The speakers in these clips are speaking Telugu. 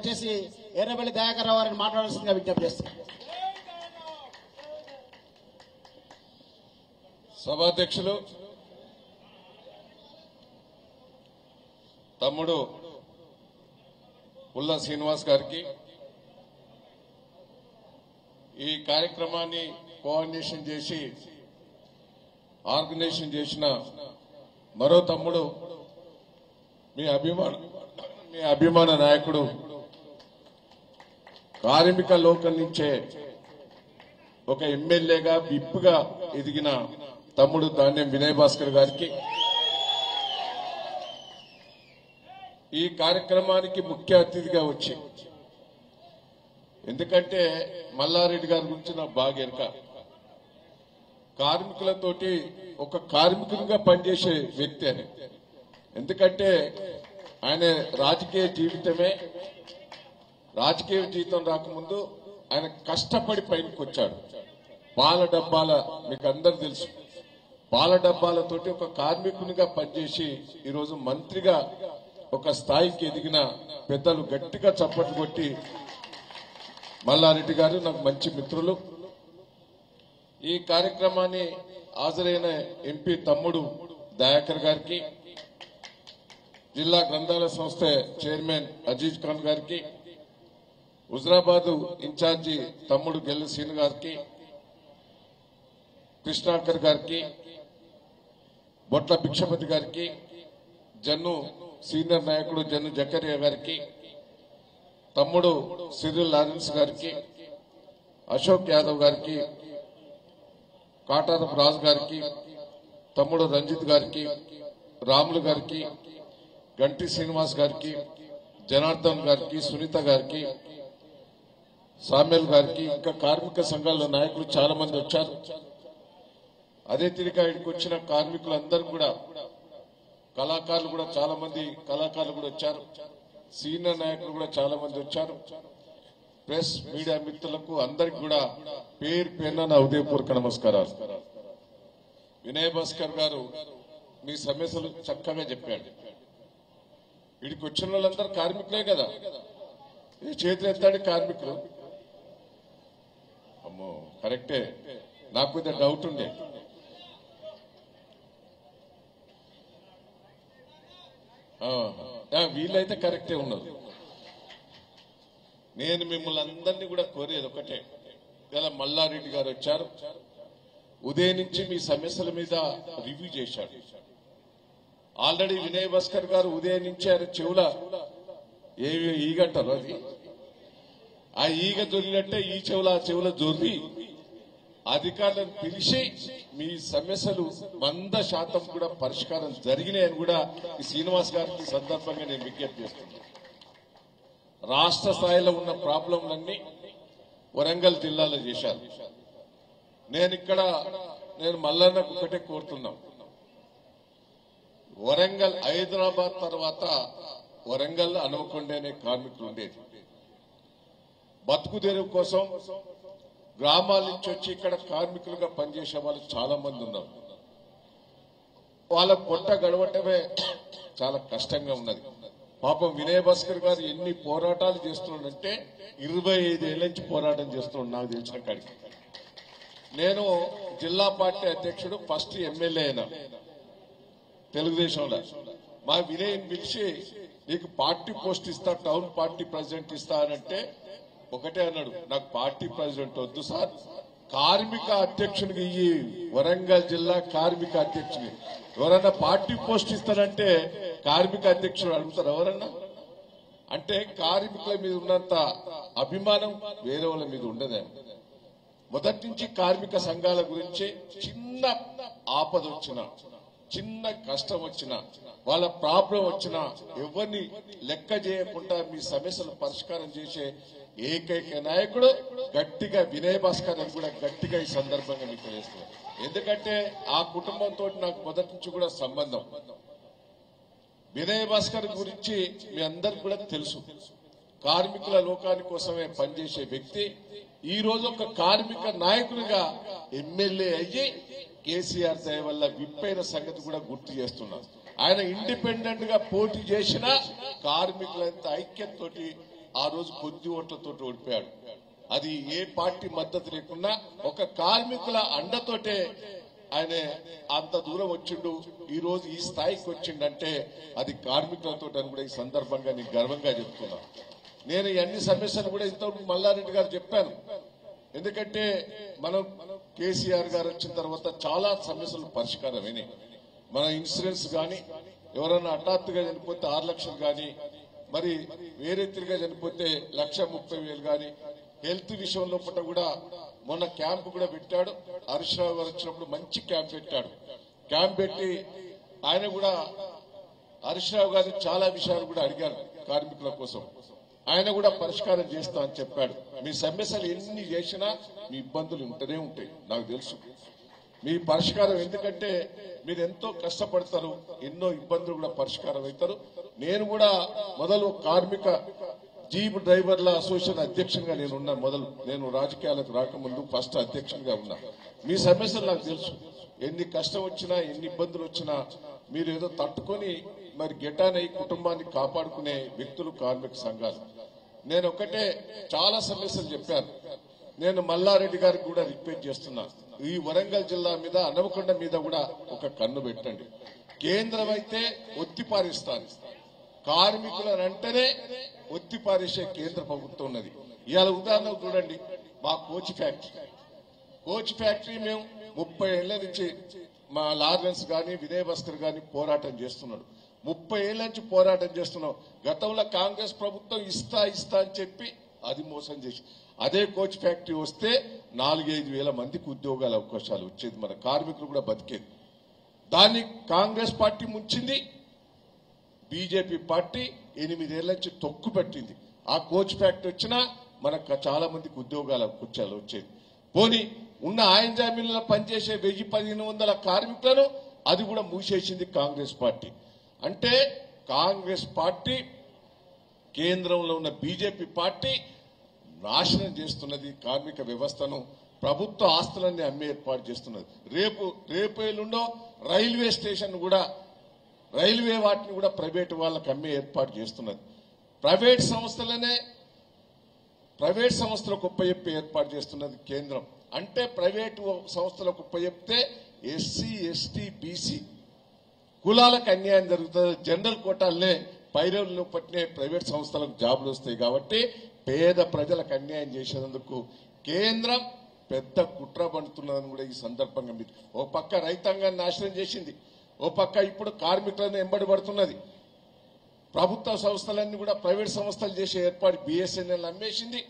వచ్చేసి ఎర్రబెల్లి దయాకర్ రావు గారిని మాట్లాడాల్సిందిగా విజ్ఞప్తి చేస్తున్నాను. సభాధ్యక్షులు తమ్ముడు ఉల్లా శ్రీనివాస్ గారికి ఈ కార్యక్రమాన్ని కోఆర్డినేషన్ చేసి ఆర్గనైజేషన్ చేసిన మరో తమ్ముడు మీ అభిమాన మీ అభిమాన నాయకుడు కార్మిక లోకం నుంచే ఒక ఎమ్మెల్యేగా విప్పుగా ఎదిగిన తమ్ముడు ధాన్యం వినయ్ భాస్కర్ గారికి ఈ కార్యక్రమానికి ముఖ్య అతిథిగా వచ్చి ఎందుకంటే మల్లారెడ్డి గారి గురించి నాకు బాగా ఎరక. కార్మికులతోటి ఒక కార్మికునిగా పనిచేసే వ్యక్తి అని. ఎందుకంటే ఆయన రాజకీయ జీవితమే రాజకీయ జీవితం రాకముందు ఆయన కష్టపడి పైకి వచ్చాడు పాల డబ్బాల మీకు అందరు తెలుసు. పాల డబ్బాలతోటి ఒక కార్మికునిగా పనిచేసి ఈరోజు మంత్రిగా ఒక స్థాయికి ఎదిగిన పెద్దలు గట్టిగా చప్పట్లు కొట్టి మల్లారెడ్డి గారు నాకు మంచి మిత్రులు. ఈ కార్యక్రమాన్ని హాజరైన ఎంపీ తమ్ముడు దయాకర్ గారికి జిల్లా గ్రంథాలయ సంస్థ చైర్మన్ అజీజ్ ఖాన్ గారికి హుజరాబాద్ ఇన్ఛార్జి తమ్ముడు గెల్లి సీను గారికి కృష్ణాకర్ గారికి బొట్ల భిక్షపతి గారికి జన్ను సీనియర్ నాయకుడు జన్ను జకరియా గారికి తమ్ముడు సిరిల్ లారెన్స్ గారికి అశోక్ యాదవ్ గారికి కాటారపు రాజు గారికి తమ్ముడు రంజిత్ గారికి రాములు గారికి గంటి శ్రీనివాస్ గారికి జనార్దన్ గారికి సునీత గారికి సామ్యల్ గారికి ఇంకా కార్మిక సంఘాల నాయకులు చాలా మంది వచ్చారు. అదే తిరిగి ఇక్కడికి వచ్చిన కార్మికులందరూ కూడా కళాకారులు కూడా చాలా మంది కళాకారులు కూడా వచ్చారు. సీనియర్ నాయకులు కూడా చాలా మంది వచ్చారు. ప్రెస్ మీడియా మిత్రులకు అందరికి కూడా పేరు పేరున నా ఉదయపూర్వక నమస్కారాలు. వినయ్ భాస్కర్ గారు మీ సమస్యలు చక్కగా చెప్పాడు. వీడికి వచ్చిన వాళ్ళందరూ కార్మికులే కదా. ఈ చేతులు ఎత్తాడు కార్మికులు. కరెక్టే. నాకు కొద్దిగా డౌట్ ఉండే. వీళ్ళైతే కరెక్టే ఉన్నారు. నేను మిమ్మల్ని అందరినీ కూడా కోరేది ఒకటే. ఇలా మల్లారెడ్డి గారు వచ్చారు. ఉదయం నుంచి మీ సమస్యల మీద రివ్యూ చేశాడు ఆల్రెడీ వినయ్ భాస్కర్ గారు ఉదయం నుంచి ఆయన చెవుల ఏ ఈగంటారు అది ఆ ఈగ దొరికినట్టే ఈ చెవుల ఆ చెవుల దొరికి అధికారులను పిలిచి మీ సమస్యలు వంద శాతం కూడా పరిష్కారం జరిగినాయని కూడా ఈ శ్రీనివాస్ గారికి సందర్భంగా నేను విజ్ఞప్తి చేస్తున్నాను. రాష్ట్ర స్థాయిలో ఉన్న ప్రాబ్లంలన్నీ వరంగల్ జిల్లాలో చేశారు. నేను ఇక్కడ నేను మల్లన్నకు ఒకటే కోరుతున్నాం. వరంగల్ హైదరాబాద్ తర్వాత వరంగల్ అనువకొండ కార్మికులు ఉండేది. బతుకు తెరువు కోసం గ్రామాల నుంచి వచ్చి ఇక్కడ కార్మికులుగా పనిచేసే వాళ్ళు చాలా మంది ఉన్నారు. వాళ్ళ పొట్ట గడవటమే చాలా కష్టంగా ఉన్నది. పాపం వినయ్ భాస్కర్ గారు ఎన్ని పోరాటాలు చేస్తున్నాడంటే ఇరవై ఐదేళ్ళ నుంచి పోరాటం చేస్తున్నాడు నాకు తెలిసిన కాడికి. నేను జిల్లా పార్టీ అధ్యక్షుడు ఫస్ట్ ఎమ్మెల్యే అయినా తెలుగుదేశంలో. మా వినయ్ పిలిచి నీకు పార్టీ పోస్ట్ ఇస్తా టౌన్ పార్టీ ప్రెసిడెంట్ ఇస్తా అనంటే ఒకటే అన్నాడు నాకు పార్టీ ప్రెసిడెంట్ వద్దు సార్. కార్మిక అధ్యక్షునికి ఈ వరంగల్ జిల్లా కార్మిక అధ్యక్షుని. ఎవరన్నా పార్టీ పోస్ట్ ఇస్తారంటే కార్మిక అధ్యక్షుడు అడుగుతారు ఎవరన్నా? అంటే కార్మికుల మీద ఉన్నంత అభిమానం వేరే వాళ్ళ మీద ఉండదే. మొదటి నుంచి కార్మిక సంఘాల గురించి చిన్న ఆపద వచ్చిన చిన్న కష్టం వచ్చిన వాళ్ళ ప్రాబ్లం వచ్చినా ఎవరిని లెక్క చేయకుండా మీ సమస్యలు పరిష్కారం చేసే ఏకైక నాయకుడు గట్టిగా వినయ్ భాస్కర్ అని కూడా గట్టిగా ఈ సందర్భంగా మీకు తెలియజేస్తున్నాను. ఎందుకంటే ఆ కుటుంబంతో నాకు మొదటి నుంచి కూడా సంబంధం. వినయ్ భాస్కర్ గురించి మీ అందరికి కూడా తెలుసు. కార్మికుల లోకాని కోసమే పనిచేసే వ్యక్తి. ఈ రోజు ఒక కార్మిక నాయకునిగా ఎమ్మెల్యే అయ్యి కేసీఆర్ దయ వల్ల విప్పైన సంగతి కూడా గుర్తు చేస్తున్నారు ఆయన ఇండిపెండెంట్గా పోటీ చేసిన కార్మికులంత ఐక్యతతోటి ఆ రోజు కొద్ది ఓట్లతో ఓడిపోయాడు. అది ఏ పార్టీ మద్దతు లేకుండా ఒక కార్మికుల అండతోటే ఆయన అంత దూరం వచ్చిండు. ఈ రోజు ఈ స్థాయికి వచ్చిండంటే అది కార్మికులతో అని కూడా ఈ సందర్భంగా నేను గర్వంగా చెప్తున్నా. నేను అన్ని సమస్యలు కూడా ఇంత మల్లారెడ్డి గారు చెప్పాను. ఎందుకంటే మనం కేసీఆర్ గారు వచ్చిన తర్వాత చాలా సమస్యలు పరిష్కారమైనాయి. మన ఇన్సూరెన్స్ కానీ ఎవరైనా హఠాత్తుగా చనిపోతే ఆరు లక్షలు కానీ మరి వేరే చనిపోతే లక్ష ముప్పై వేలు కానీ హెల్త్ విషయంలో పూట కూడా మొన్న క్యాంప్ కూడా పెట్టాడు. హరీష్ రావు గారు వచ్చినప్పుడు మంచి క్యాంప్ పెట్టాడు. క్యాంప్ పెట్టి ఆయన కూడా హరీష్ రావు చాలా విషయాలు కూడా అడిగారు కార్మికుల కోసం. ఆయన కూడా పరిష్కారం చేస్తా అని చెప్పాడు. మీ సమస్యలు ఎన్ని చేసినా మీ ఇబ్బందులు ఉంటూనే ఉంటాయి నాకు తెలుసు. మీ పరిష్కారం ఎందుకంటే మీరు ఎంతో కష్టపడతారు ఎన్నో ఇబ్బందులు కూడా పరిష్కారం అవుతారు. నేను కూడా మొదలు కార్మిక జీప్ డ్రైవర్ల అసోసియేషన్ అధ్యక్షునిగా నేను ఉన్నా మొదలు. నేను రాజకీయాలకు రాకముందు ఫస్ట్ అధ్యక్షునిగా ఉన్నా. మీ సమస్యలు నాకు తెలుసు. ఎన్ని కష్టం వచ్చినా ఎన్ని ఇబ్బందులు వచ్చినా మీరు ఏదో తట్టుకొని మరి గెటానై కుటుంబాన్ని కాపాడుకునే వ్యక్తులు కార్మిక సంఘాలు. నేను ఒకటే చాలా సమస్యలు చెప్పాను. నేను మల్లారెడ్డి గారికి కూడా రిక్వెస్ట్ చేస్తున్నా. ఈ వరంగల్ జిల్లా మీద అనవకొండ మీద కూడా ఒక కన్ను పెట్టండి. కేంద్రం అయితే ఒత్తి పారిస్తారు కార్మికుల వెంటనే ఒత్తి పారేసే కేంద్ర ప్రభుత్వం ఉన్నది. ఇవాళ ఉదాహరణ చూడండి మా కోచ్ ఫ్యాక్టరీ. కోచ్ ఫ్యాక్టరీ మేము ముప్పై ఏళ్ళ నుంచి మా లారెన్స్ గాని వినయ్ భాస్కర్ గాని పోరాటం చేస్తున్నాడు. ముప్పై ఏళ్ళ నుంచి పోరాటం చేస్తున్నాం. గతంలో కాంగ్రెస్ ప్రభుత్వం ఇస్తా ఇస్తా అని చెప్పి అది మోసం చేసి అదే కోచ్ ఫ్యాక్టరీ వస్తే నాలుగైదు వేల మందికి ఉద్యోగాల అవకాశాలు వచ్చేది. మన కార్మికులు కూడా బతికేది. దాన్ని కాంగ్రెస్ పార్టీ ముంచింది. బీజేపీ పార్టీ ఎనిమిదేళ్ళ నుంచి తొక్కు పెట్టింది. ఆ కోచ్ ఫ్యాక్టరీ వచ్చినా మనకు చాలా మందికి ఉద్యోగాల అవకాశాలు వచ్చేది. పోనీ ఉన్న ఆయన జామీన్లలో పనిచేసే వెయ్యి పదిహేను వందల కార్మికులను అది కూడా మూసేసింది కాంగ్రెస్ పార్టీ. అంటే కాంగ్రెస్ పార్టీ కేంద్రంలో ఉన్న బీజేపీ పార్టీ నాశనం చేస్తున్నది కార్మిక వ్యవస్థను ప్రభుత్వ ఆస్తులన్నీ అమ్మే ఏర్పాటు చేస్తున్నది. రేపు రేపు ఎల్లుండో రైల్వే స్టేషన్ కూడా రైల్వే వాటిని కూడా ప్రైవేటు వాళ్ళకి అమ్మే ఏర్పాటు చేస్తున్నది. ప్రైవేట్ సంస్థలనే ప్రైవేట్ సంస్థలకు ఉపయెప్పి ఏర్పాటు చేస్తున్నది కేంద్రం. అంటే ప్రైవేటు సంస్థలకు ఉపయెప్తే ఎస్సీ ఎస్టీ బీసీ కులాలకు అన్యాయం జరుగుతుంది. జనరల్ కోటాలనే పైరవులను పట్టినే ప్రైవేట్ సంస్థలకు జాబులు వస్తాయి కాబట్టి పేద ప్రజలకు అన్యాయం చేసేందుకు కేంద్రం పెద్ద కుట్ర పండుతున్నదని కూడా ఈ సందర్భంగా మీరు ఓ పక్క రైతాంగాన్ని నాశనం చేసింది. ఓ పక్క ఇప్పుడు కార్మికులను ఎంబడి పడుతున్నది. ప్రభుత్వ సంస్థలన్నీ కూడా ప్రైవేట్ సంస్థలు చేసే ఏర్పాటు బిఎస్ఎన్ఎల్ అమ్మేసింది.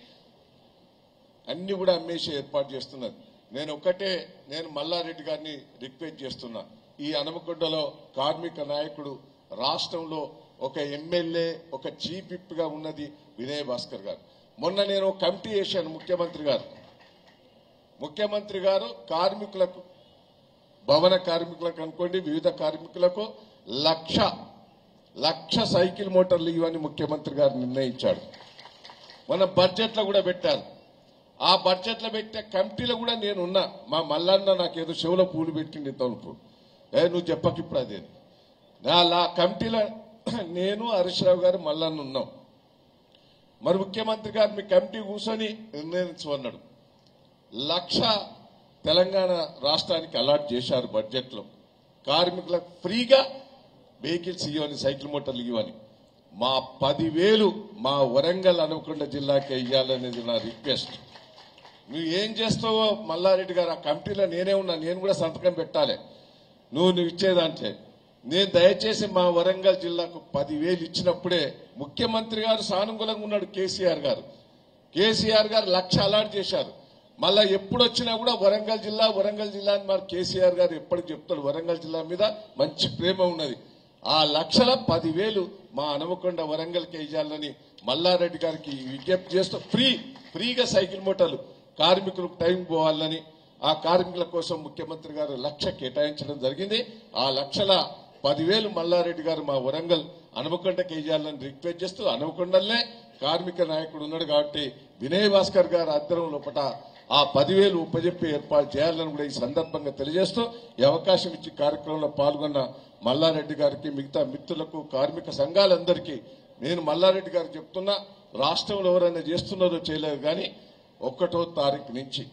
అన్ని కూడా అమ్మేసి ఏర్పాటు చేస్తున్నది. నేను ఒక్కటే నేను మల్లారెడ్డి గారిని రిక్వెస్ట్ చేస్తున్నా. ఈ అనమకొండలో కార్మిక నాయకుడు రాష్ట్రంలో ఒక ఎమ్మెల్యే ఒక చీఫ్ ఉన్నది వినయ్ భాస్కర్ గారు. మొన్న నేను ఒక కమిటీ చేశాను ముఖ్యమంత్రి గారు. ముఖ్యమంత్రి గారు కార్మికులకు భవన కార్మికులకు అనుకోండి వివిధ కార్మికులకు లక్ష లక్ష సైకిల్ మోటార్లు ఇవని ముఖ్యమంత్రి గారు నిర్ణయించాడు. మన బడ్జెట్లో కూడా పెట్టారు. ఆ బడ్జెట్లో పెట్టే కమిటీలో కూడా నేను ఉన్నా మా మల్లన్న నాకేదో చెవులో పూలు పెట్టింది తలుపు. ఏ నువ్వు చెప్పకిప్పుడు అదే. నా లా కమిటీలో నేను హరీష్ రావు గారు మల్లన్న ఉన్నాం. మరి ముఖ్యమంత్రి గారు మీ కమిటీ కూర్చొని నిర్ణయించమన్నాడు. లక్ష తెలంగాణ రాష్ట్రానికి అలాట్ చేశారు బడ్జెట్లో కార్మికులకు ఫ్రీగా వెహికల్స్ ఇవ్వని సైకిల్ మోటార్లు ఇవ్వని. మా పదివేలు మా వరంగల్ అనుకొండ జిల్లాకే ఇవ్వాలనేది నా రిక్వెస్ట్. నువ్వు ఏం చేస్తావో మల్లారెడ్డి గారు ఆ కమిటీలో నేనే ఉన్నా నేను కూడా సంతకం పెట్టాలి. నువ్వు నువ్వు ఇచ్చేదంటే. నేను దయచేసి మా వరంగల్ జిల్లాకు పదివేలు ఇచ్చినప్పుడే ముఖ్యమంత్రి గారు సానుకూలంగా ఉన్నాడు కేసీఆర్ గారు. కేసీఆర్ గారు లక్ష అలాట్ చేశారు. మళ్ళా ఎప్పుడు వచ్చినా కూడా వరంగల్ జిల్లా వరంగల్ జిల్లా అని మరి కేసీఆర్ గారు ఎప్పటికి చెప్తారు వరంగల్ జిల్లా మీద మంచి ప్రేమ ఉన్నది. ఆ లక్షల పదివేలు మా అనవకొండ వరంగల్ కేజాలని మల్లారెడ్డి గారికి విజ్ఞప్తి చేస్తూ ఫ్రీ ఫ్రీగా సైకిల్ మోటార్లు కార్మికులకు టైం పోవాలని ఆ కార్మికుల కోసం ముఖ్యమంత్రి గారు లక్ష కేటాయించడం జరిగింది. ఆ లక్షల పదివేలు మల్లారెడ్డి గారు మా వరంగల్ అనవకొండ కేజాలని రిక్వెస్ట్ చేస్తూ అనవకొండలనే కార్మిక నాయకుడు ఉన్నాడు కాబట్టి వినయ్ భాస్కర్ గారు ఆధ్వర్యం లోపల ఆ పదివేలు ఉపజెప్పి ఏర్పాటు చేయాలని కూడా ఈ సందర్భంగా తెలియజేస్తూ ఈ అవకాశం ఇచ్చి కార్యక్రమంలో పాల్గొన్న మల్లారెడ్డి గారికి మిగతా మిత్రులకు కార్మిక సంఘాలందరికీ నేను మల్లారెడ్డి గారికి చెప్తున్నా రాష్ట్రంలో ఎవరైనా చేస్తున్నారో చేయలేదు కానీ ఒకటో తారీఖు నుంచి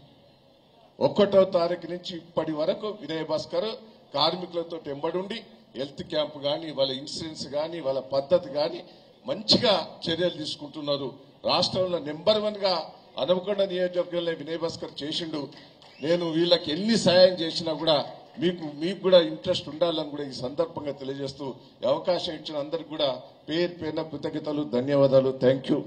ఒకటో తారీఖు నుంచి ఇప్పటి వరకు వినయ భాస్కర్ కార్మికులతో ఎంబడుండి హెల్త్ క్యాంప్ కానీ వాళ్ళ ఇన్సూరెన్స్ కానీ వాళ్ళ పద్ధతి కానీ మంచిగా చర్యలు తీసుకుంటున్నారు. రాష్ట్రంలో నెంబర్ వన్గా గా అనవకొండ నియోజకవర్గంలో వినయ్ భాస్కర్ చేసిండు. నేను వీళ్ళకి ఎన్ని సాయం చేసినా కూడా మీకు మీకు కూడా ఇంట్రెస్ట్ ఉండాలని కూడా ఈ సందర్భంగా తెలియజేస్తూ అవకాశం ఇచ్చిన అందరికి కూడా పేరు పేరున కృతజ్ఞతలు ధన్యవాదాలు. Thank you